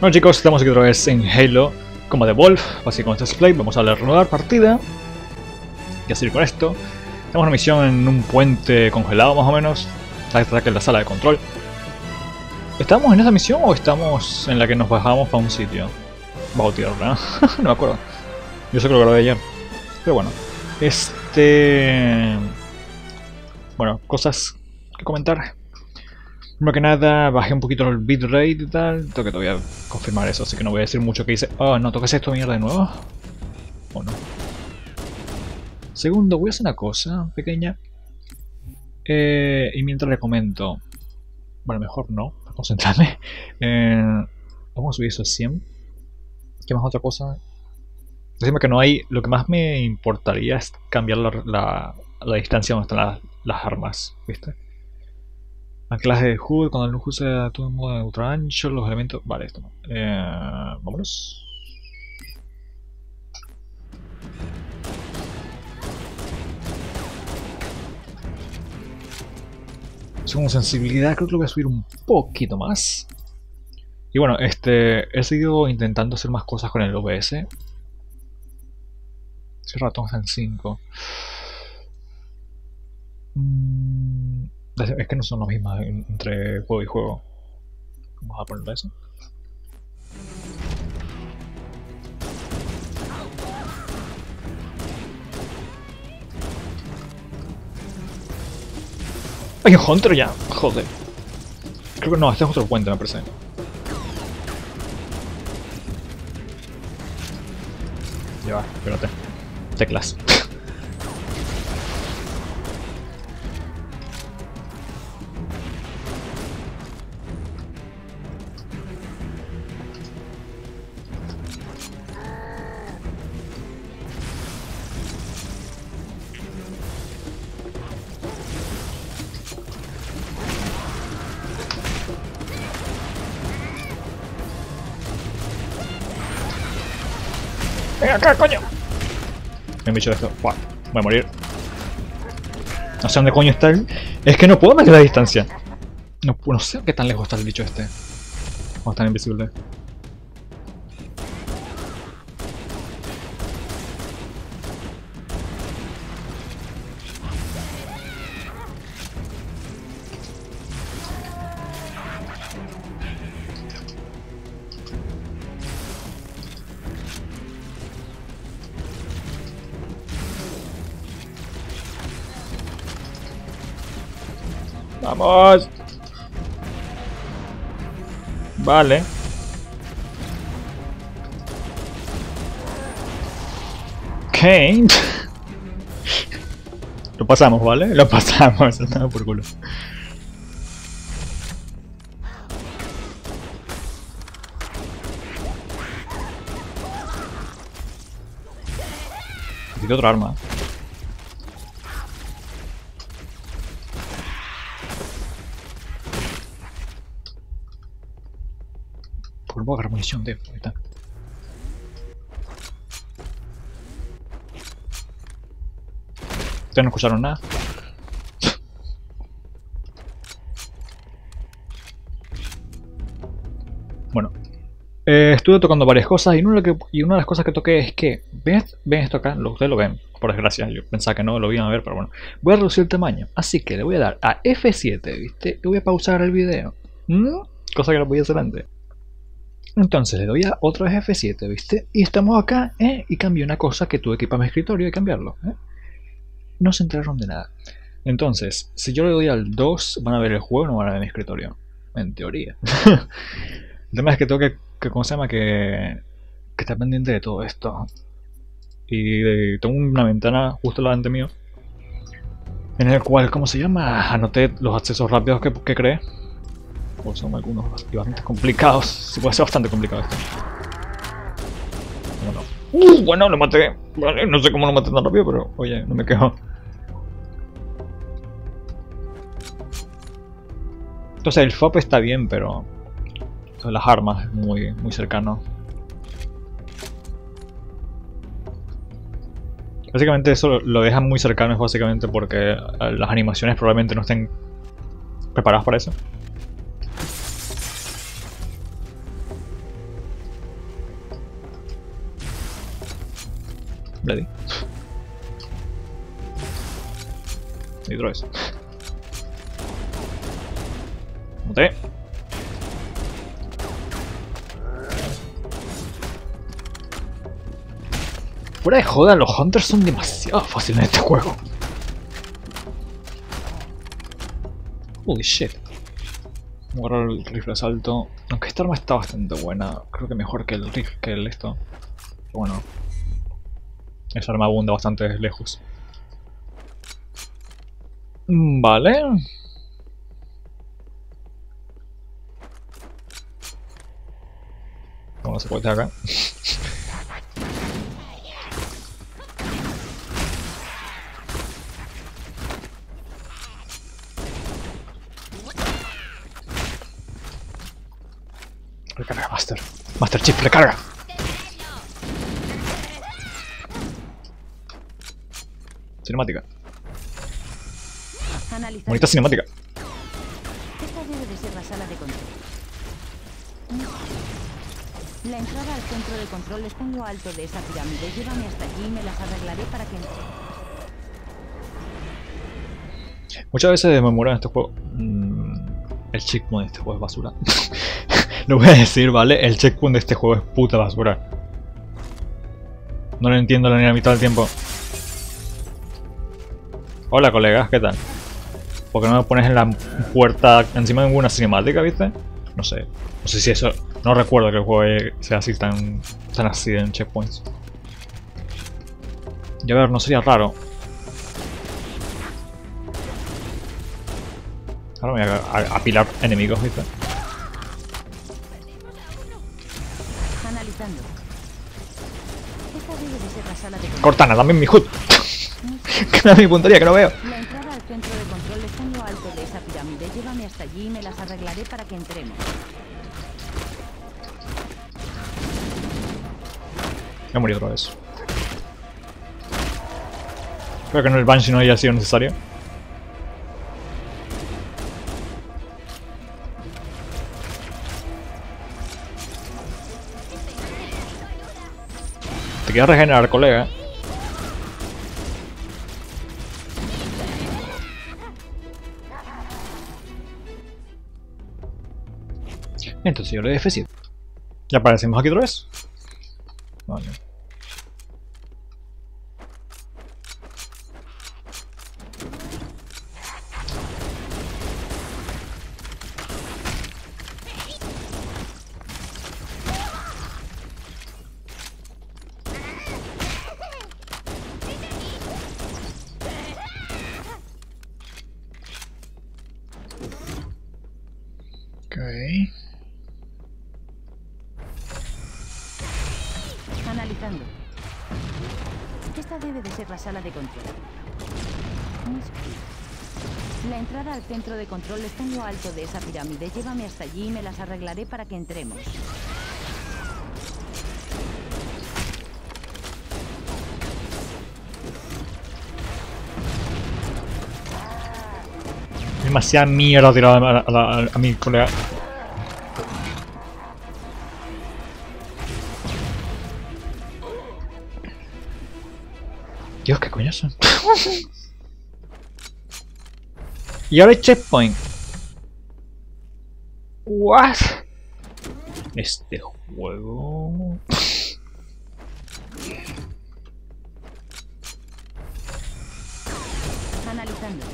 Bueno chicos, estamos aquí otra vez en Halo como The Wolf, así con este display, vamos a darle a reanudar partida y a seguir con esto. Tenemos una misión en un puente congelado más o menos, que en la sala de control. ¿Estamos en esa misión o estamos en la que nos bajamos para un sitio? Bajo tierra, no me acuerdo. Yo sé que lo grabé ayer. Pero bueno, este... Bueno, cosas que comentar. Primero que nada, bajé un poquito el bitrate y tal. Tengo que todavía confirmar eso, así que no voy a decir mucho que hice. Oh, no, toques esto mierda de nuevo. ¿O no? Segundo, voy a hacer una cosa pequeña. Eh, y mientras le comento... Bueno, mejor no, concentrarme. Eh, vamos a subir eso a 100. ¿Qué más otra cosa? Decime que no hay... Lo que más me importaría es cambiar la, la, distancia donde están las, las armas, ¿viste? Anclaje de HUD, cuando el HUD sea todo en modo de ultra ancho, los elementos... Vale, esto no. Eh, vámonos. Según sensibilidad creo que lo voy a subir un poquito más. Y bueno, este he seguido intentando hacer más cosas con el OBS. Ese ratón en 5. Es que no son las mismas entre juego y juego. Vamos a ponerle eso. ¡Hay un Hunter ya! Joder. Creo que no, este es otro puente, me parece. Ya va, espérate. Teclas. ¡Ven acá, coño! Me han dicho esto. Buah, voy a morir. No sé dónde coño está el... Es que no puedo medir la distancia. No, no sé qué tan lejos está el bicho este. O está invisible. Vamos. Vale. Kane. Lo pasamos, ¿vale? Lo pasamos, está por culo. Necesito otra arma. Agarrar munición de... Está. Ustedes no escucharon nada. Bueno, eh, estuve tocando varias cosas y una, de las cosas que toqué es que, ¿ven, ven esto acá? Ustedes lo ven, por desgracia, yo pensaba que no lo iban a ver, pero bueno. Voy a reducir el tamaño, así que le voy a dar a F7, ¿viste? Y voy a pausar el video. ¿Mm? Cosa que no podía hacer antes. Entonces le doy a otro F7, ¿viste? Y estamos acá, ¿eh? Y cambié una cosa que tuve que mi escritorio y cambiarlo, ¿eh? No se enteraron de nada. Entonces, si yo le doy al 2, van a ver el juego no van a ver mi escritorio. En teoría. el tema es que tengo que, que ¿cómo se llama? Que, que estar pendiente de todo esto. Y tengo una ventana justo delante mío. En el cual, ¿cómo se llama? Anoté los accesos rápidos que, que creé. Son algunos bastante complicados. Sí puede ser bastante complicado esto. Bueno, uh, bueno, lo maté. No sé cómo lo maté tan rápido, pero oye, no me quejo. Entonces el FOP está bien, pero las armas es muy, muy cercano. Básicamente eso lo dejan muy cercano es básicamente porque las animaciones probablemente no estén preparadas para eso. Di. Y otra vez. Fuera de joda, los hunters son demasiado fáciles en este juego. Holy shit. Voy a agarrar el rifle de asalto. Aunque esta arma está bastante buena. Creo que mejor que el rifle, que el esto. Bueno. Esa arma abunda bastante lejos. Mm, Vale. ¿Cómo se puede acá? Recarga, Master. Master Chief, recarga. Cinemática. Analizar. Bonita cinemática. Esta debe de ser la sala de control. La entrada al centro de control les pongo alto de esa pirámide. Llévame hasta allí y me las arreglaré para que... Muchas veces me muero en este juego. Mm, el checkpoint de este juego es basura. Lo voy a decir, ¿vale? El checkpoint de este juego es puta basura. No lo entiendo ni a la mitad del tiempo. Hola colegas, ¿qué tal? ¿Por qué no me pones en la puerta encima de ninguna cinemática, viste? No sé. No sé si eso... No recuerdo que el juego sea así tan, tan así en checkpoints. Y a ver, no sería raro. Ahora me voy a, a- apilar enemigos, ¿viste? Cortana, dame mi HUD. que me da mi puntería, que no veo. La entrada al centro de control les pongo alto de esa pirámide. Llévame hasta allí y me las arreglaré para que entremos. Me he morido otra vez. Espero que no el Banshee no haya sido necesario. Te quieres regenerar, colega. Entonces yo le doy F7. ¿Ya aparecemos aquí otra vez? Vale. Okay. Analizando. Esta debe de ser la sala de control. La entrada al centro de control les pongo alto de esa pirámide. Llévame hasta allí y me las arreglaré para que entremos. Demasiada mierda tirada a, a, a- a mi colega. Dios, qué coño son. y ahora hay checkpoint. What? Este juego. Analizando.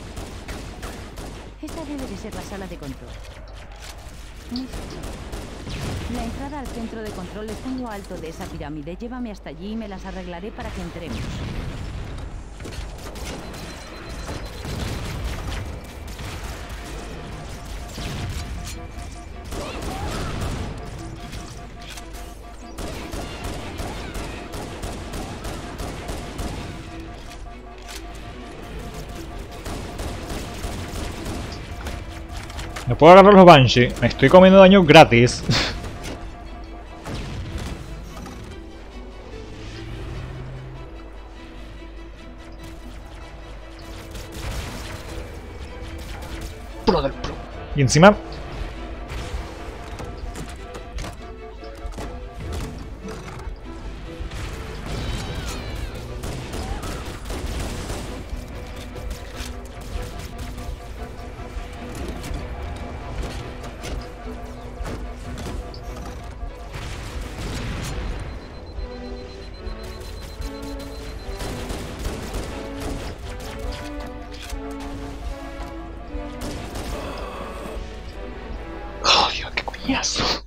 Esta debe de ser la sala de control. La entrada al centro de control pongo alto de esa pirámide. Llévame hasta allí y me las arreglaré para que entremos. Puedo agarrar los Banshee. Me estoy comiendo daño gratis. Y encima... coñazo.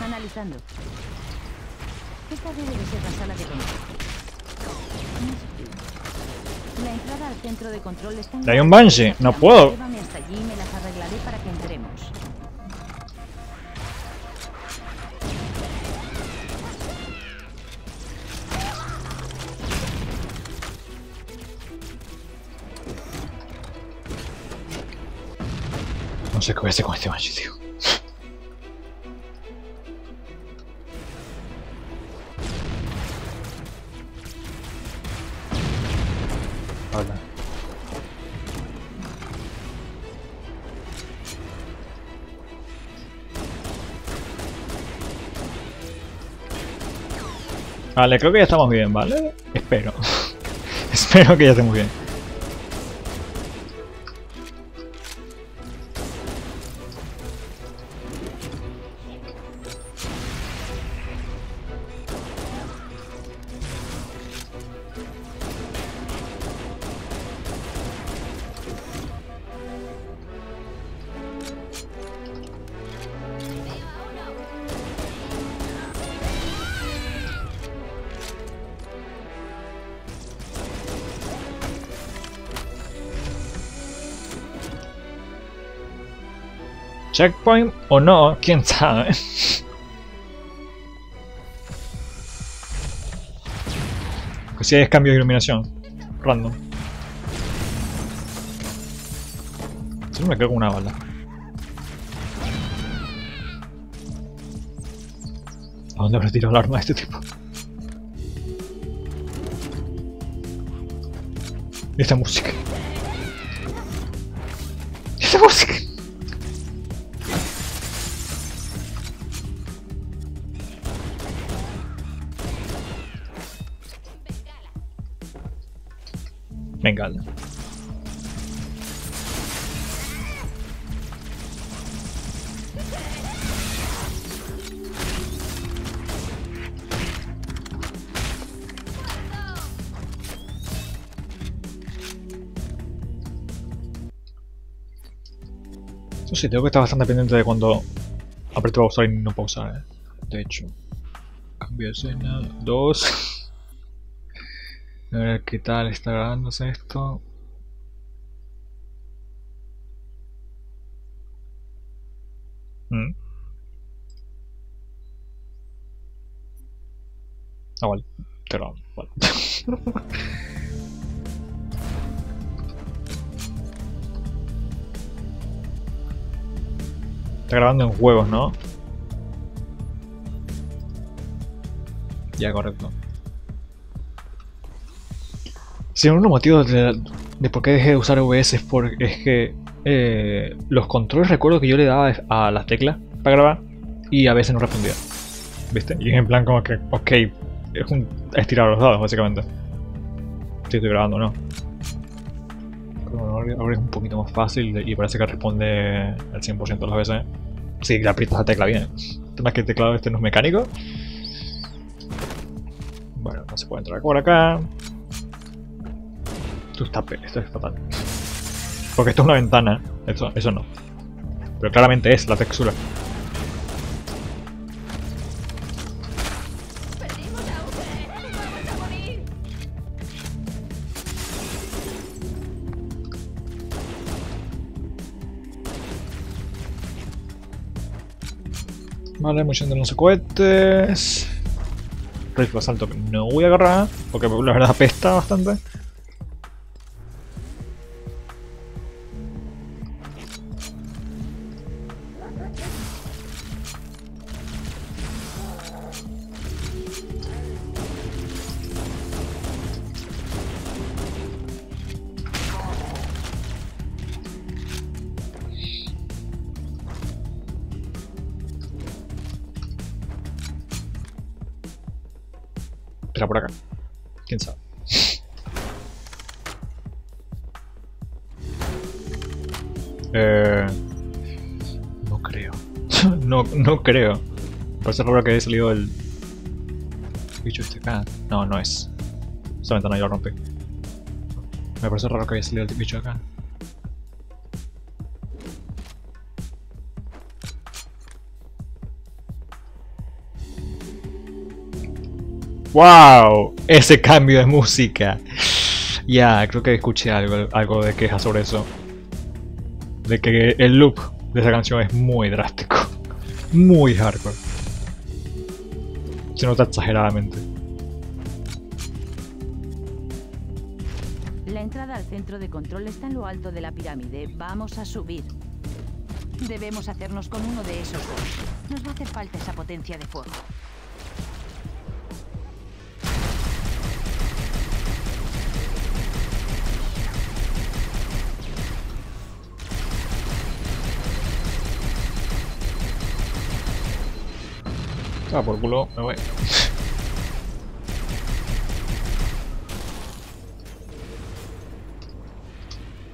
Analizando. Esta debe de ser la sala de control. La entrada al centro de control está en Hay un Banshee, no puedo. No sé qué voy a hacer con este Banshee, tío. Hola. Vale, creo que ya estamos bien, ¿vale? Espero. Espero que ya estemos bien. Checkpoint o no, quién sabe. Pues si hay cambio de iluminación. Random. Si no me quedo con una bala. ¿A dónde habrá tirado el arma de este tipo? ¿Y esta música? Anda. Eso sí, tengo que estar bastante pendiente de cuando aprieto pausar y no pausar, eh. De hecho. Cambio de escena. Dos. A ver qué tal está grabándose esto. Mm. Ah, vale. Te lo vale. Está grabando en juegos, ¿no? Ya, correcto. Si uno de los motivos de, de por qué dejé de usar OBS es, por, es que eh, los controles recuerdo que yo le daba a las teclas para grabar y a veces no respondía. ¿Viste? Y es en plan como que, ok, es un estirar los dados básicamente. Si estoy grabando o no. Ahora es un poquito más fácil y parece que responde al 100% de las veces. Si le aprietas la tecla bien. El tema es que el teclado este no es mecánico. Bueno, no se puede entrar por acá. Esto está esto es fatal. Porque esto es una ventana. Eso, eso no. Pero claramente es la textura. Vale, muy de los cohetes. Rifle asalto que no voy a agarrar. Porque la verdad apesta bastante. Creo. creo. parece raro que haya salido el bicho este acá. No, no es. Esa ventana ya la rompí. Me parece raro que haya salido el bicho acá. ¡Wow! Ese cambio de música. Ya, creo que escuché algo, algo de queja sobre eso. De que el loop de esa canción es muy drástico. Muy hardcore. Se nota exageradamente. La entrada al centro de control está en lo alto de la pirámide. Vamos a subir. Debemos hacernos con uno de esos dos. Nos va a hacer falta esa potencia de fuego. Ah, por culo, me voy.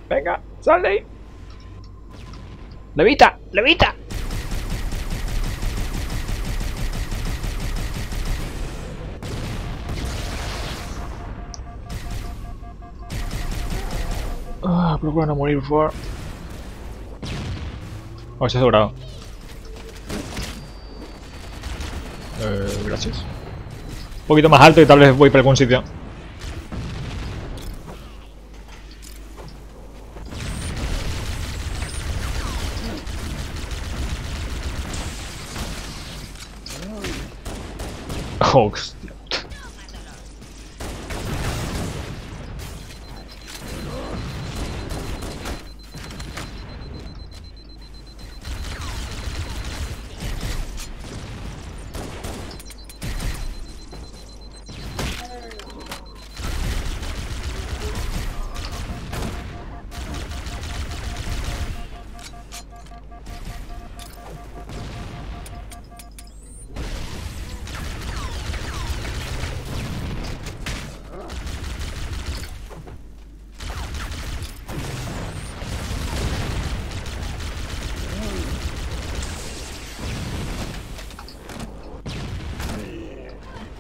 Venga, sal de ahí. ¡Levita! ¡Levita! Ah, procura no morir, por favor. Oh, se ha asegurado. Eh, gracias. Un poquito más alto y tal vez voy para algún sitio. Oh,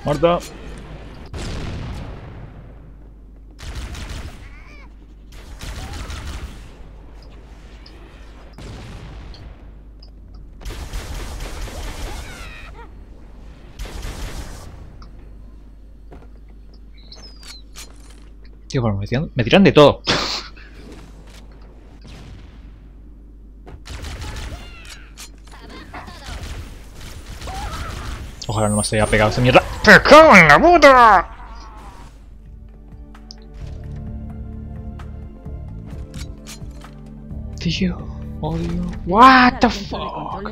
Muerto. Tío, bueno, me tiran, me tiran de todo. Ojalá no me haya pegado esa mierda. ¡Te cago en la puta! Tío, odio. What the fuck?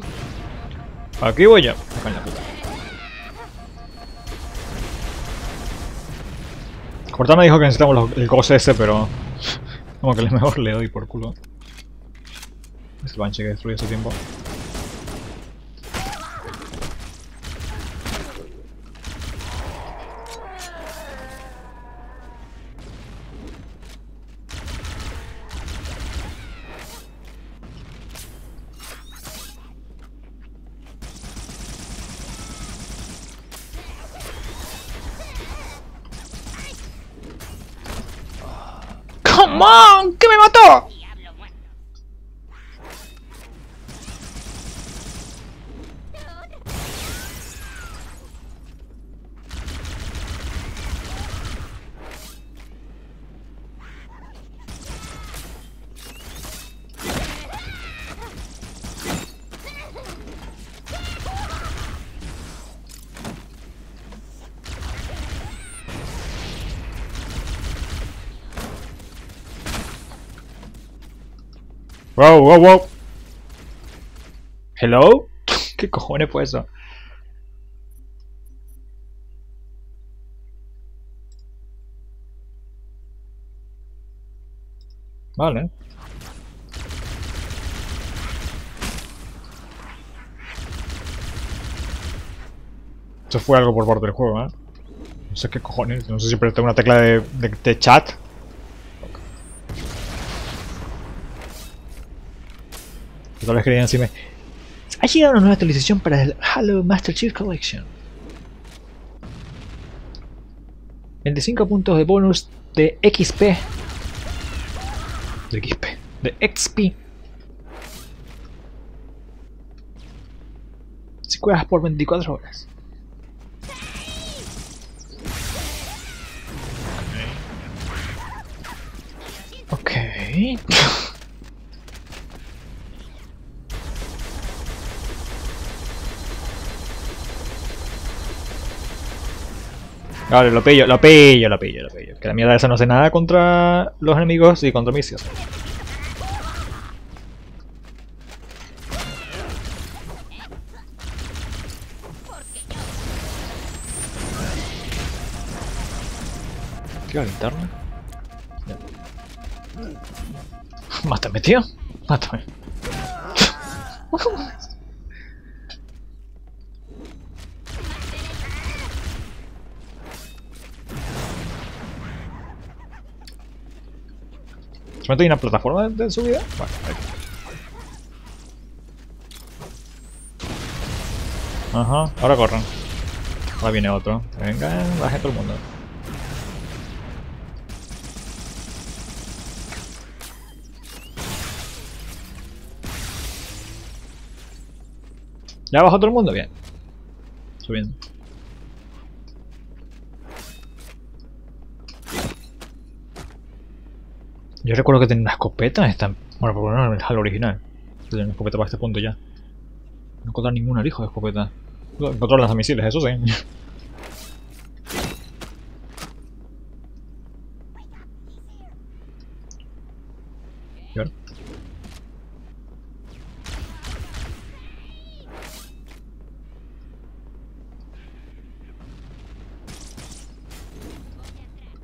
Aquí voy yo. Me cago en la puta. Cortana dijo que necesitamos el goce ese, pero... Como que le mejor le doy por culo. Es el banche que destruyó hace tiempo. ¡Come on! ¡Que me mató! Wow, wow, wow. Hello? ¿Qué cojones fue eso? Vale. Eso fue algo por parte del juego, ¿eh? No sé qué cojones. No sé si tengo una tecla de, de, de chat. Tal. Ha llegado una nueva actualización para el Halo Master Chief Collection. 25 puntos de bonus de XP. De XP. De XP. Si juegas por 24 horas. Ok. Vale, lo pillo, lo pillo, lo pillo, lo pillo. Que la mierda esa no hace nada contra los enemigos y contra mis ¿Qué linterna? Ya. Mátame, tío. Mátame. ¿Se mete en una plataforma de, de subida? Vale, ahí. Ajá, ahora corran. Ahora viene otro. Venga, baje todo el mundo. ¿Ya bajó todo el mundo? Bien. Subiendo. Yo recuerdo que tenía una escopeta esta... Bueno, por lo menos en el Halo original. Tenía una escopeta para este punto ya. No encontrar ningún hijo de escopeta. Encontrar lanzamisiles, eso sí. ¿Y ahora?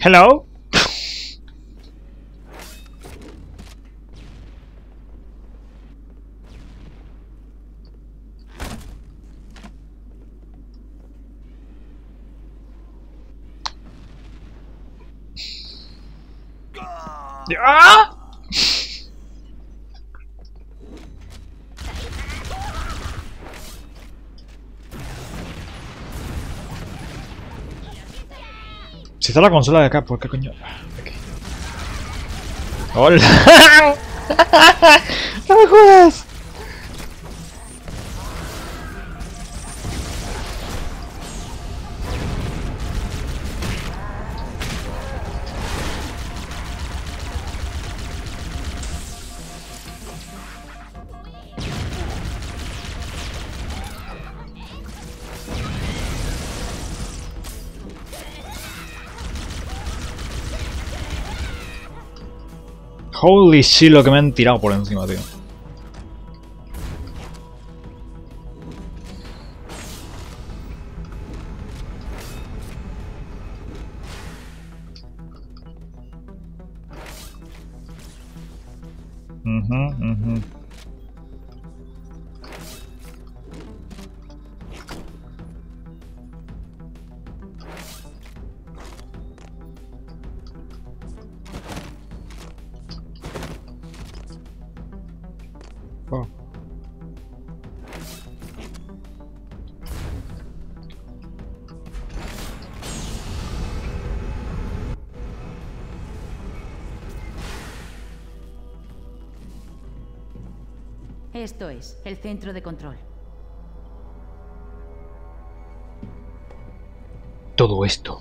Hello? ¡Ah! Si está la consola de acá, ¿por qué coño? Aquí. ¡Hola! ¡No me jodas! Holy shit, lo que me han tirado por encima, tío. Esto es el centro de control. Todo esto.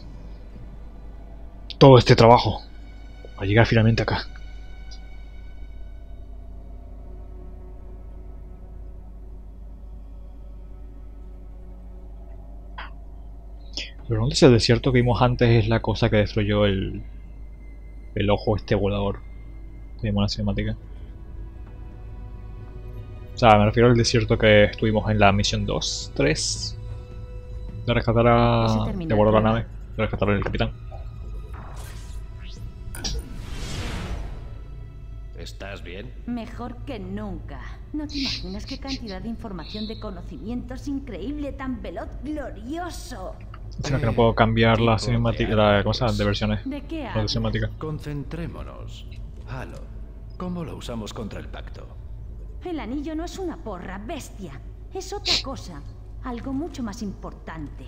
Todo este trabajo. Para llegar finalmente acá. Pero no si el desierto que vimos antes es la cosa que destruyó el. el ojo este volador. Que vimos en la cinemática. O sea, me refiero al desierto que estuvimos en la misión 2, 3. De rescatar a. de la nave. De rescatar al capitán. ¿Estás bien? Mejor que nunca. No te imaginas qué cantidad de información de conocimientos increíble, tan veloz, glorioso. Sino que no puedo cambiar la cinemática. de La, algo ¿Cómo se llama? De versiones. ¿De qué hablas? cinemática. Concentrémonos. Halo, ¿cómo lo usamos contra el pacto? El anillo no es una porra, bestia. Es otra cosa, algo mucho más importante.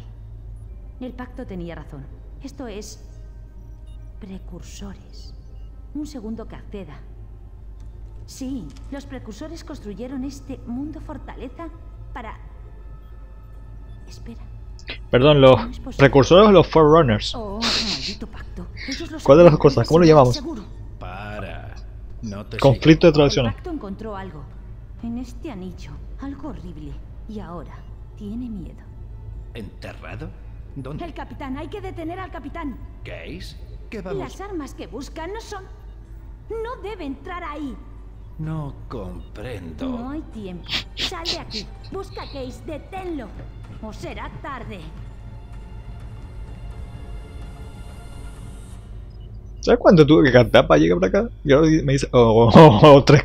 El pacto tenía razón. Esto es... precursores. Un segundo que acceda. Sí, los precursores construyeron este mundo fortaleza para... Espera. Perdón, los precursores o los Forerunners. Oh, maldito pacto. ¿Cuál de las cosas? ¿Cómo lo llamamos? seguro. Para. No te Conflicto de El traducciones. pacto encontró algo. En este anillo. Algo horrible. Y ahora tiene miedo. ¿Enterrado? ¿Dónde? El capitán, hay que detener al capitán. ¿Case? ¿Qué vamos? Las armas que buscan no son... No debe entrar ahí. No comprendo. No hay tiempo. Sal de aquí. Busca a Case. Deténlo. O será tarde. ¿Sabes cuánto tuve que cantar para llegar para acá? Y ahora me dice, oh, oh, oh, 3,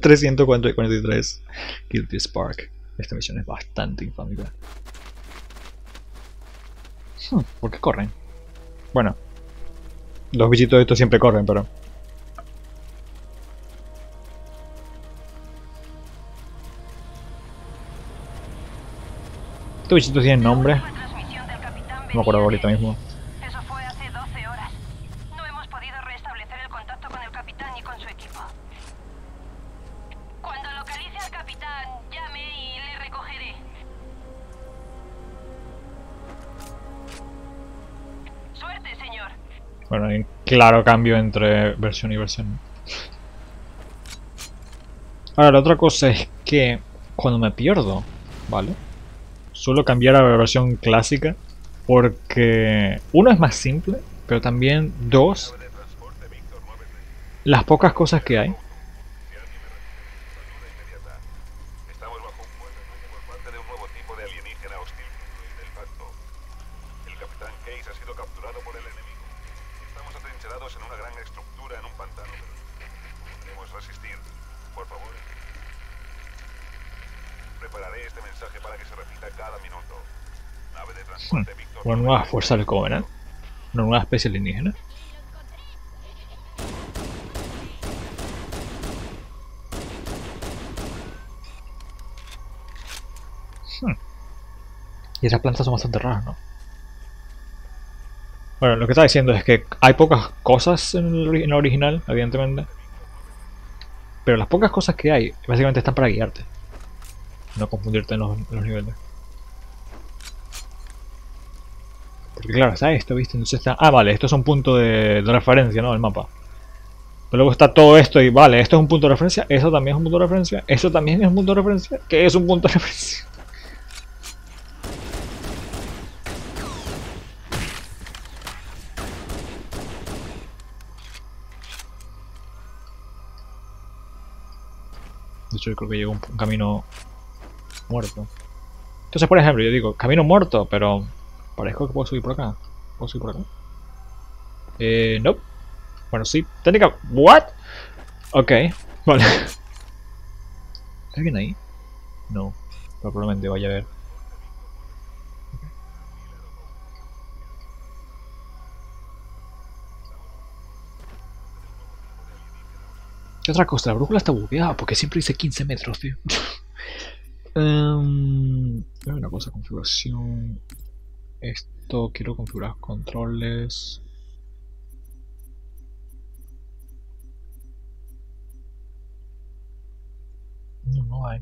343 Guilty Spark. Esta misión es bastante infámica. Hmm, ¿Por qué corren? Bueno, los bichitos estos siempre corren, pero. Estos bichitos tienen nombre. No me acuerdo ahorita mismo. Bueno, hay un claro cambio entre versión y versión. Ahora, la otra cosa es que cuando me pierdo, ¿vale? Suelo cambiar a la versión clásica porque uno es más simple, pero también dos, las pocas cosas que hay. Estamos bajo un fuerte ataque por parte de un nuevo tipo de alienígena hostil del pacto. El capitán Case ha sido capturado por el enemigo. Estamos atrincherados en una gran estructura en un pantano. Debemos resistir. Por favor. Prepararé este mensaje para que se repita cada minuto. Nave de transporte Víctor. Una nueva fuerza del Covenant, una nueva especie alienígena. Hmm. Y esas plantas son bastante raras, ¿no? Bueno, lo que estaba diciendo es que hay pocas cosas en el, en original, evidentemente. Pero las pocas cosas que hay, básicamente están para guiarte. No confundirte en los niveles. Porque claro, está esto, ¿viste? Entonces está... Ah, vale, esto es un punto de, referencia, ¿no? El mapa. Pero luego está todo esto y vale, esto es un punto de referencia, eso también es un punto de referencia, eso también es un punto de referencia, que es un punto de referencia. De hecho, yo creo que llegó un camino muerto. Entonces, por ejemplo, yo digo, camino muerto, pero parezco que puedo subir por acá. ¿Puedo subir por acá? Eh, no. Bueno, sí. Técnica. ¿What? Ok, vale. ¿Hay alguien ahí? No. Probablemente vaya a ver. ¿Qué otra cosa? La brújula está bugueada porque siempre dice 15 metros, tío. Hay una cosa, configuración. Esto quiero configurar controles. No, no hay.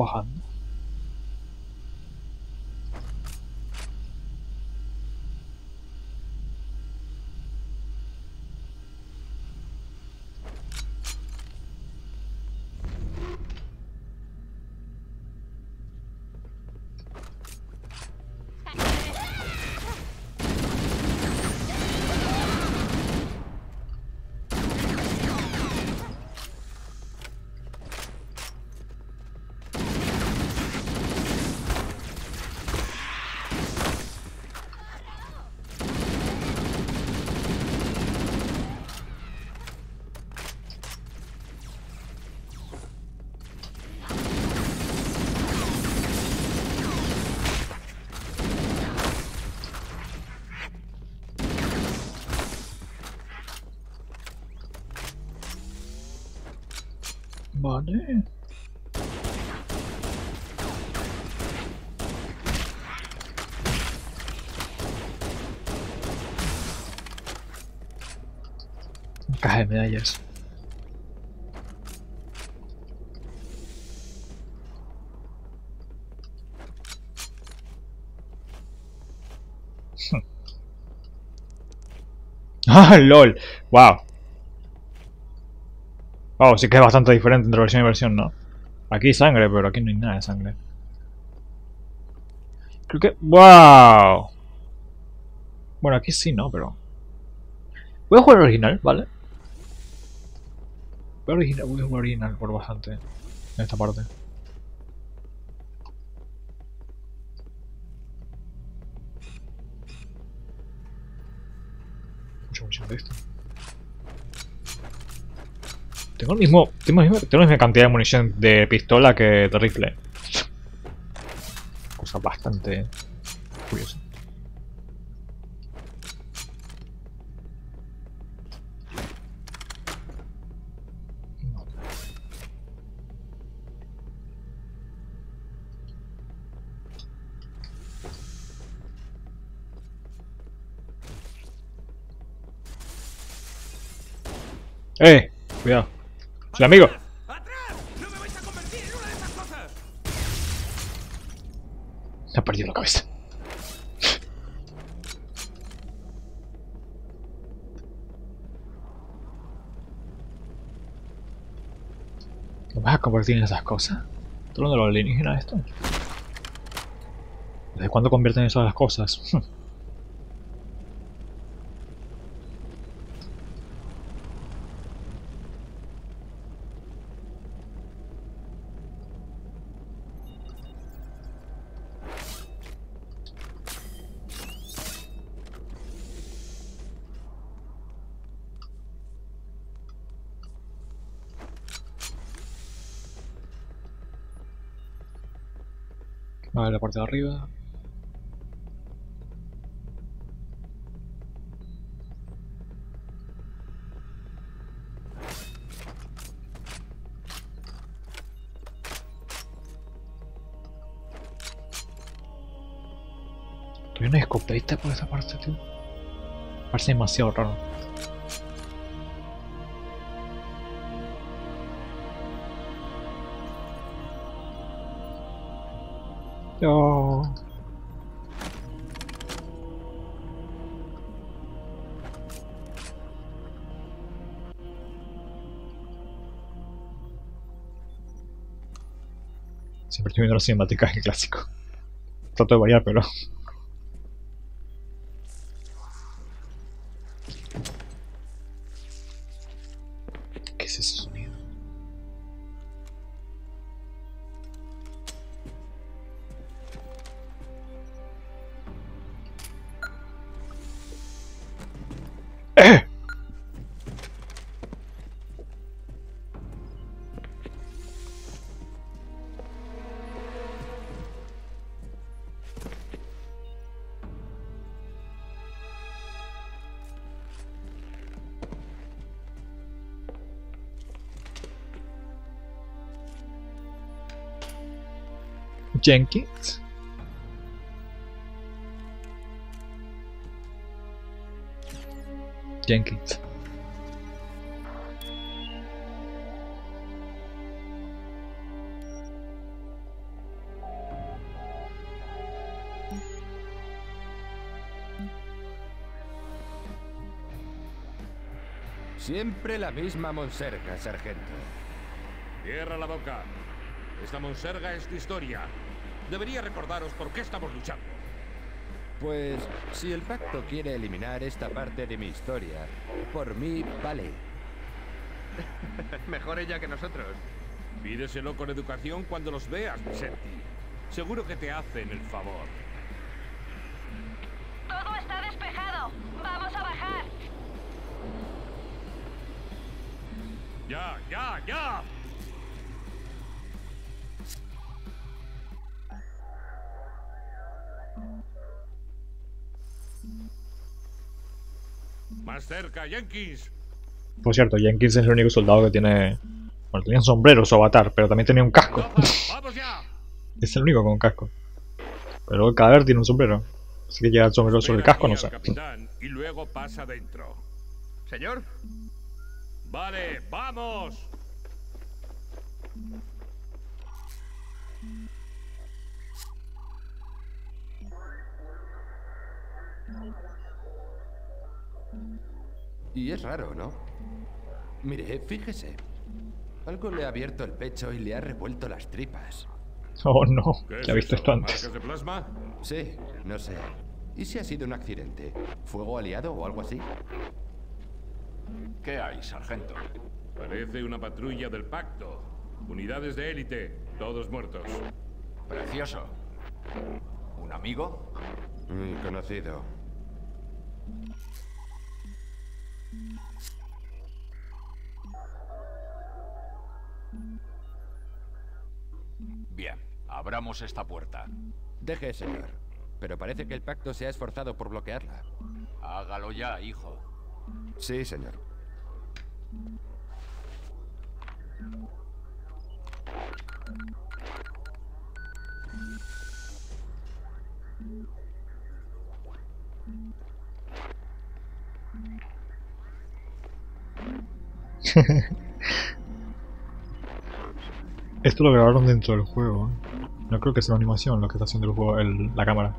包含。Caja de medallas. ¡Ah, lol! ¡Wow! Wow, sí que es bastante diferente entre versión y versión, ¿no? Aquí hay sangre, pero aquí no hay nada de sangre. Creo que... ¡Wow! Bueno, aquí sí, ¿no? Pero... Voy a jugar original, ¿vale? Voy a, original, voy a jugar original por bastante. En esta parte. Mucha munición de esto. Tengo el mismo, tengo, mismo- tengo la misma cantidad de munición de pistola que de rifle. Cosa bastante curiosa. ¡Eh! Cuidado. Soy amigo. ¡No! Se ha perdido la cabeza. ¿Me vas a convertir en esas cosas? ¿Todo lo de los alienígenas esto? ¿Desde cuándo convierten eso en las cosas? De arriba. Hay una escopeta por esa parte, tío. Parece demasiado raro. Estoy viendo las cinemáticas en clásico. Trato de variar, pero. Jenkins. Jenkins. Siempre la misma monserga, sargento. Cierra la boca. Esta monserga es tu historia. Debería recordaros por qué estamos luchando. Pues si el pacto quiere eliminar esta parte de mi historia, por mí vale. Mejor ella que nosotros. Pídeselo con educación cuando los veas, Vicenti. Seguro que te hacen el favor. Todo está despejado. Vamos a bajar. ¡Ya, ya, ya! Más cerca, Jenkins. Por cierto, Jenkins es el único soldado que tiene Bueno, tenía un sombrero su avatar, pero también tenía un casco. Mendoza, ¡Vamos ya! Es el único con casco. Pero el cadáver tiene un sombrero. Así que lleva el sombrero sobre el casco, no sé. capitán y luego pasa dentro. Señor, Vale, vamos. Y es raro, ¿no? Mire, fíjese. Algo le ha abierto el pecho y le ha revuelto las tripas. Oh no, ¿Qué es ya he visto esto antes. ¿Marcas de plasma? Sí, no sé. ¿Y si ha sido un accidente? ¿Fuego aliado o algo así? ¿Qué hay, sargento? Parece una patrulla del pacto. Unidades de élite, todos muertos. Precioso. ¿Un amigo? Mm, conocido. Abramos esta puerta. Deje, señor. Pero parece que el pacto se ha esforzado por bloquearla. Hágalo ya, hijo. Sí, señor. Esto lo grabaron dentro del juego. ¿eh? No creo que sea una animación lo que está haciendo el juego, el- la cámara.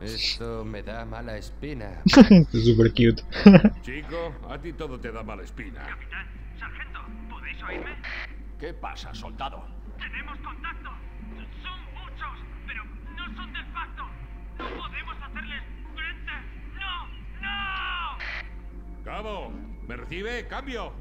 Esto me da mala espina. es super cute. Chico, a ti todo te da mala espina. Capitán, sargento, ¿podéis oírme? ¿Qué pasa, soldado? Tenemos contacto. Son muchos, pero no son del pacto. No podemos hacerles frente. ¡No! ¡No! Cabo, ¿me recibe? ¡Cambio!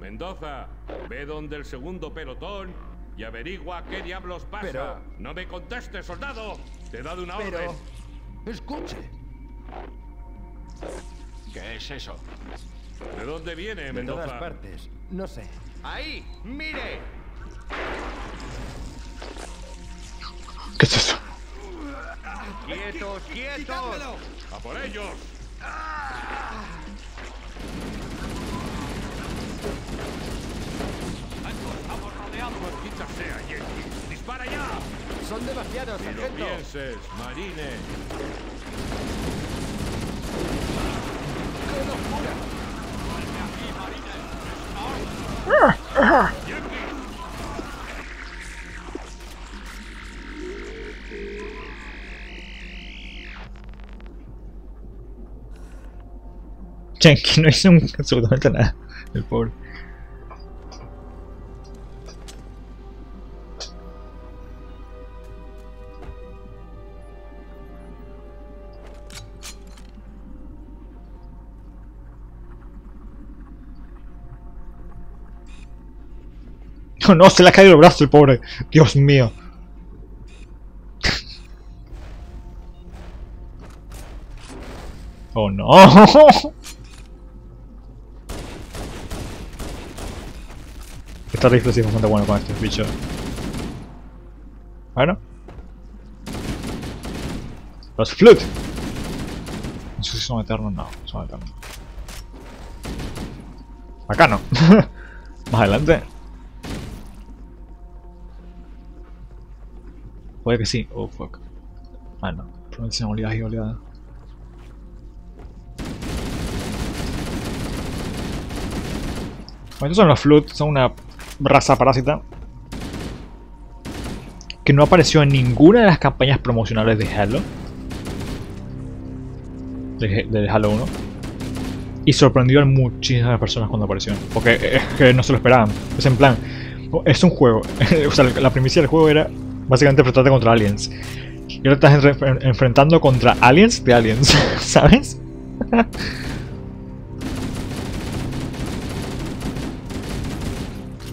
Mendoza, ve donde el segundo pelotón y averigua qué diablos pasa. Pero- No me contestes, soldado. Te he dado una Pero... orden. Escuche. ¿Qué es eso? ¿De dónde viene, De Mendoza? todas partes. No sé. ahí, mire. ¿Qué es eso? Quietos, quietos. ¡A por ellos! Estamos ¡Maldita sea, Yankee! ¡Dispara ya! Son demasiados. Yankee no hizo un- absolutamente nada. El pobre. Oh no, se le ha caído el brazo el pobre. Dios mío. Oh no. Este rifle sí es bastante bueno con este bicho. Bueno. Los flute. No sé si son eternos, no, son eternos. Acá no. Más adelante. Puede que sí. Oh fuck. Ah no. Pronunciación oleadas y oleadas. Bueno, estos son los Flood, son una raza parásita que no apareció en ninguna de las campañas promocionales de Halo. De, de Halo 1. Y sorprendió a muchísimas personas cuando apareció. Porque no se lo esperaban. Es en plan, es un juego. o sea, la primicia del juego era básicamente enfrentarte contra aliens. Y ahora estás enfre- enfrentando contra aliens de aliens, ¿sabes?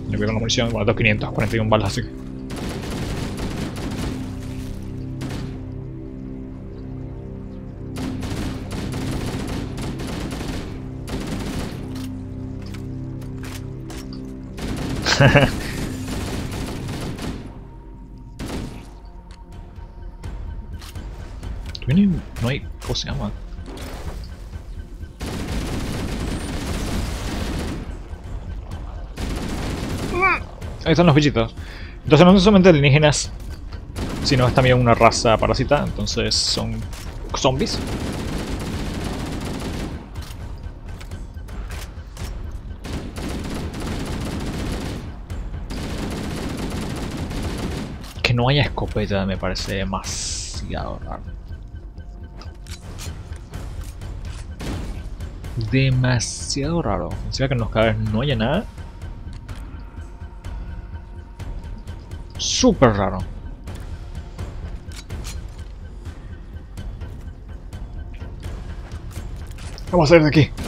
Voy con la munición, bueno, 2500, 41 balas, así que. se llaman. Ahí están los bichitos. Entonces no son solamente alienígenas, sino es también una raza parásita, entonces son zombies. Que no haya escopeta me parece demasiado raro. Demasiado raro. Encima que en los cadáveres no haya nada. Súper raro. Vamos a salir de aquí.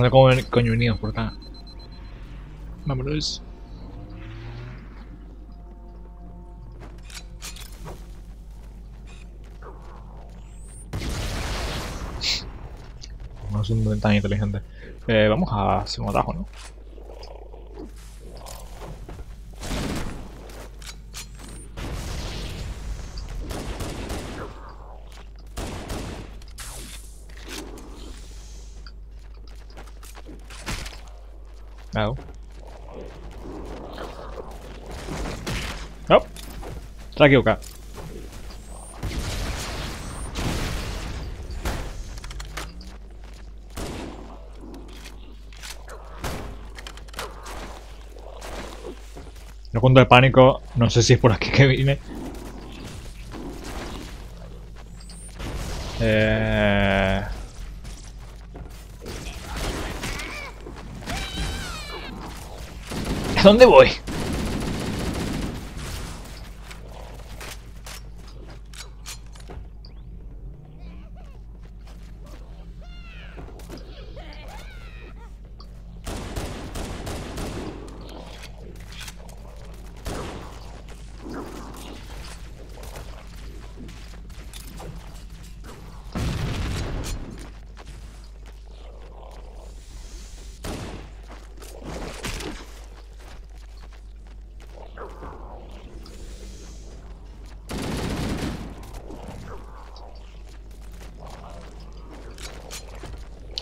¿Dónde como coño unidos por acá? Vámonos. No son tan inteligentes. Eh, vamos a hacer un atajo. No. No. Está equivocado. No cuento de pánico, no sé si es por aquí que vine. Eh... ¿A dónde voy?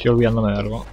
Estoy olvidándome de algo.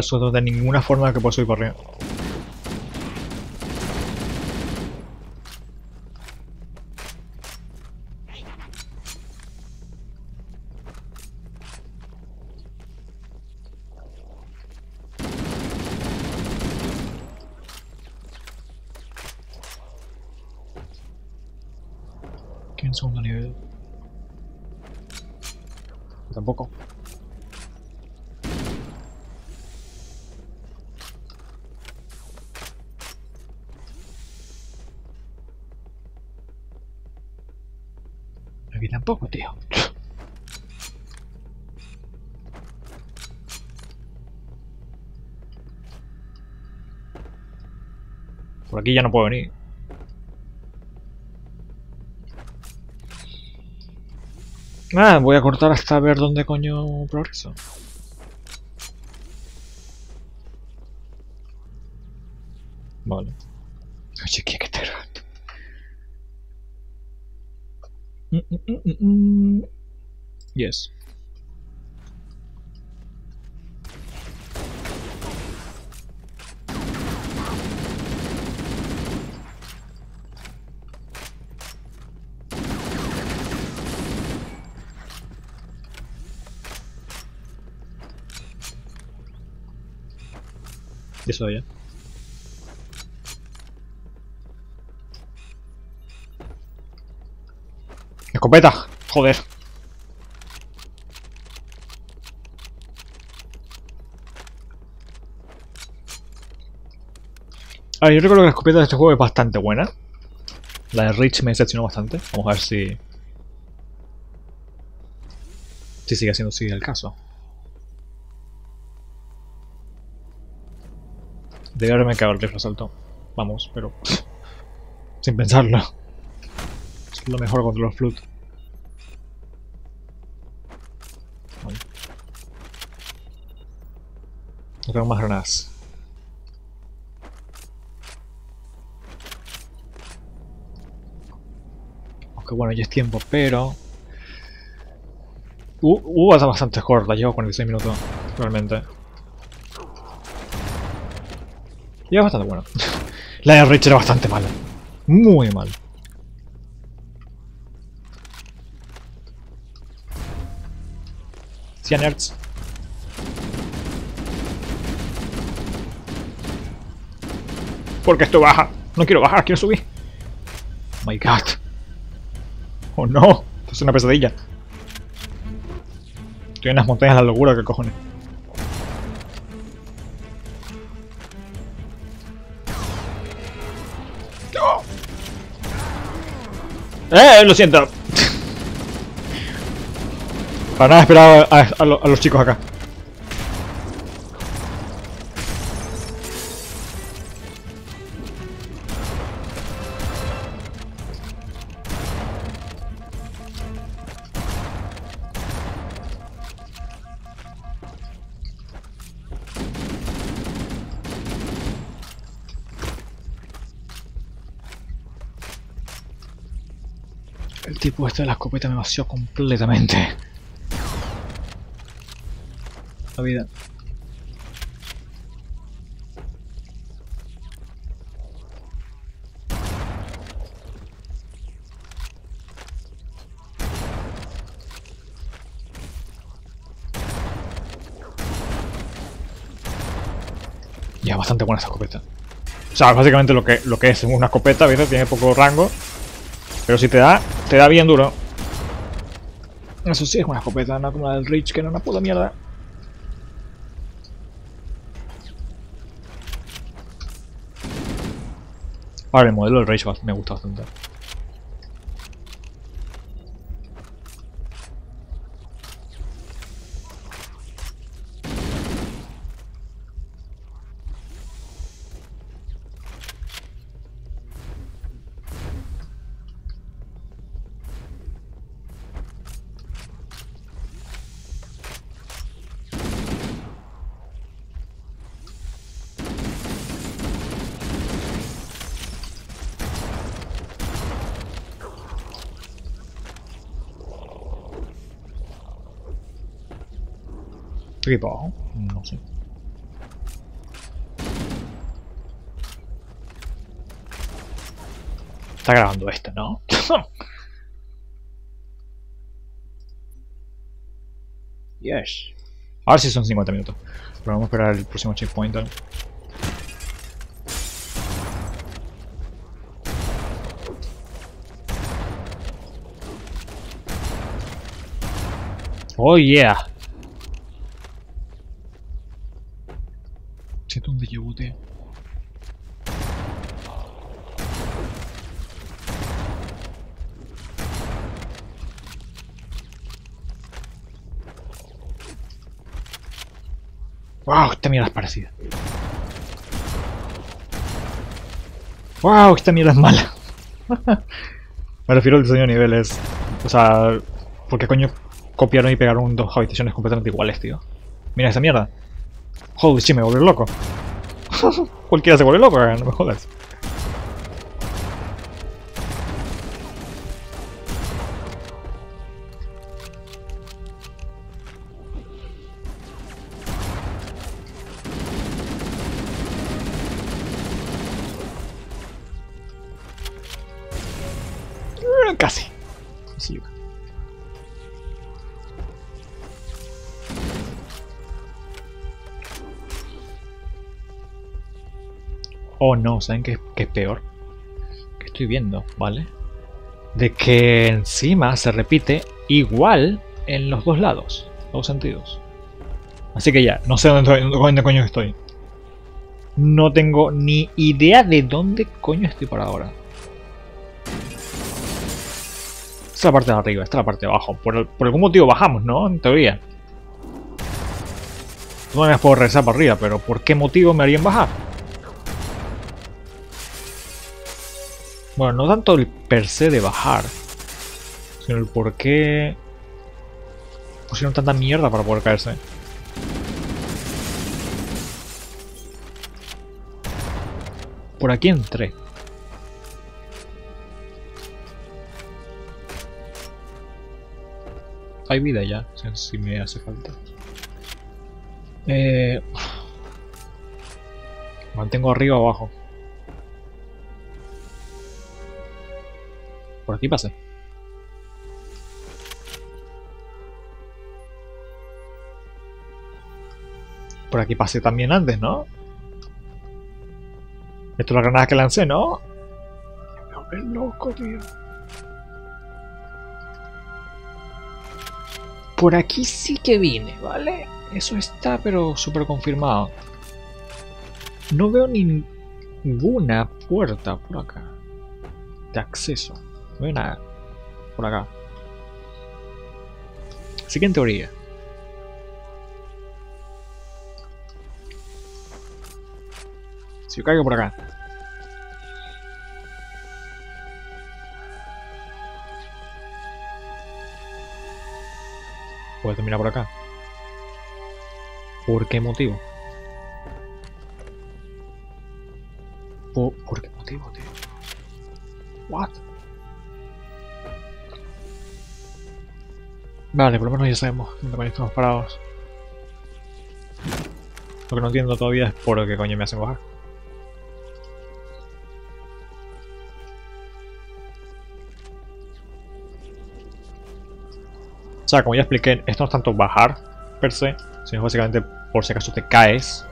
Absolutamente ninguna forma que pueda subir por arriba. ¿Quién nivel? Tampoco. Aquí tampoco, tío. Por aquí ya no puedo venir. Ah, voy a cortar hasta ver dónde coño progreso. Vale. Mm -mm -mm. Yes. ¡Escopeta! ¡Joder! A ver, yo recuerdo que la escopeta de este juego es bastante buena. La de Rich me decepcionó bastante. Vamos a ver si... Si sigue siendo así el caso. Debe haberme quedado el rifle asalto. Vamos, pero... sin pensarlo. Es lo mejor contra los flut. Vale. Tengo más granadas. Aunque bueno, ya es tiempo, pero... Uh, uh, está bastante corta, llevo 46 minutos, realmente. Y es bastante bueno. La de Rich era bastante mala. Muy mal. Cienerts. Porque esto baja. No quiero bajar, quiero subir. Oh my god. Oh no. Esto es una pesadilla. Estoy en las montañas la locura, que cojones. ¡Eh! Lo siento. Para nada esperaba a, a los chicos acá. Tipo este de la escopeta me vació completamente. La vida. Ya, bastante buena esa escopeta. O sea, básicamente lo que, lo que es una escopeta, ¿viste? Tiene poco rango. Pero si te da, te da bien duro. Eso sí es una escopeta, no como la del Rich, que era una puta mierda. Ahora el modelo del Rage me gusta bastante. No sé. Está grabando esto, ¿no? yes. Ahora sí son 50 minutos. Pero vamos a esperar el próximo checkpoint. ¿vale? Oh yeah. Wow, esta mierda es parecida. Wow, esta mierda es mala. Me refiero al diseño de niveles. O sea, ¿por qué coño copiaron y pegaron dos habitaciones completamente iguales, tío? Mira esa mierda. Holy shit, me vuelve loco. Cualquiera se vuelve loco, no me jodas. No, ¿saben qué, es peor? Que estoy viendo, ¿vale? De que encima se repite igual en los dos lados, dos sentidos. Así que ya, no sé dónde, dónde coño estoy. No tengo ni idea de dónde coño estoy por ahora. Esta es la parte de arriba, esta es la parte de abajo. Por, por algún motivo bajamos, ¿no? En teoría. No me puedo regresar para arriba, pero ¿por qué motivo me harían bajar? Bueno, no tanto el per se de bajar, sino el por qué pusieron tanta mierda para poder caerse. Por aquí entré. Hay vida ya, si, me hace falta. Eh, mantengo arriba o abajo. Por aquí pasé. Por aquí pasé también antes, ¿no? Esto es la granada que lancé, ¿no? Me loco, tío. Por aquí sí que vine, ¿vale? Eso está, pero súper confirmado. No veo nin- ninguna puerta por acá. De acceso. No. Por acá. En teoría. Si yo caigo por acá. Puedo terminar por acá. ¿Por qué motivo? ¿Por, ¿por qué motivo, tío? What? Vale, por lo menos ya sabemos dónde estamos parados. Lo que no entiendo todavía es por qué coño me hacen bajar. O sea, como ya expliqué, esto no es tanto bajar per se, sino básicamente por si acaso te caes.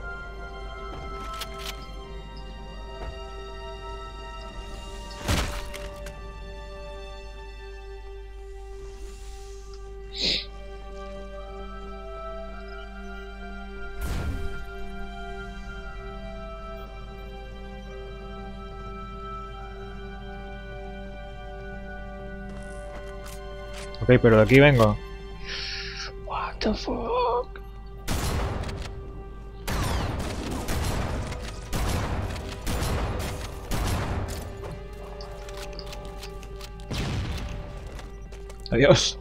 Ok, pero de aquí vengo. What the fuck? Adiós.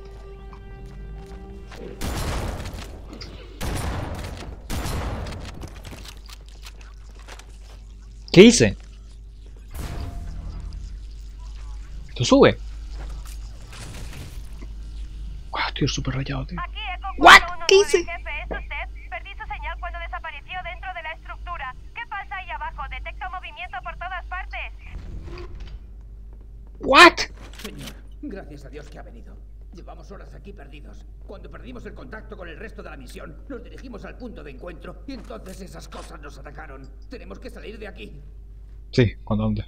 ¿Qué hice? ¿Esto sube? Estoy súper rayado, tío. Aquí Eco What? 411, ¿Qué hice? jefe, ¿es usted? Perdí su señal cuando desapareció dentro de la estructura. ¿Qué pasa ahí abajo? Detecto movimiento por todas partes. What? Señor, gracias a Dios que ha venido. Llevamos horas aquí perdidos. Cuando perdimos el contacto con el resto de la misión, nos dirigimos al punto de encuentro y entonces esas cosas nos atacaron. Tenemos que salir de aquí. Sí, ¿cuándo dónde?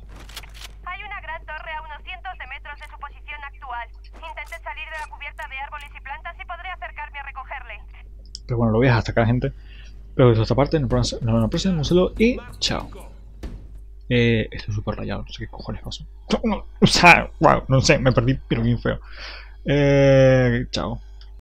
Hay una gran torre a unos cientos de metros de su posición actual. Intenté salir de la cubierta de árboles y plantas y podré acercarme a recogerle. Pero bueno, lo voy a dejar hasta acá, gente. Pero de esta parte, el próximo, en próximo saludo y chao. Eh, estoy súper rayado, no sé qué cojones pasó. No, o wow, no sé, me perdí, pero bien feo. Eh, chao.